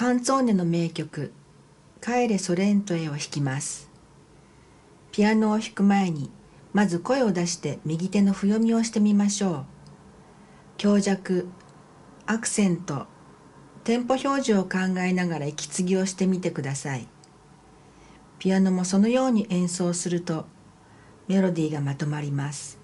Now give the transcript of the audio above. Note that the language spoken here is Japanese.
カンツォーネの名曲「帰れソレントへ」を弾きます。ピアノを弾く前にまず声を出して右手の譜読みをしてみましょう。強弱アクセントテンポ表示を考えながら息継ぎをしてみてください。ピアノもそのように演奏するとメロディーがまとまります。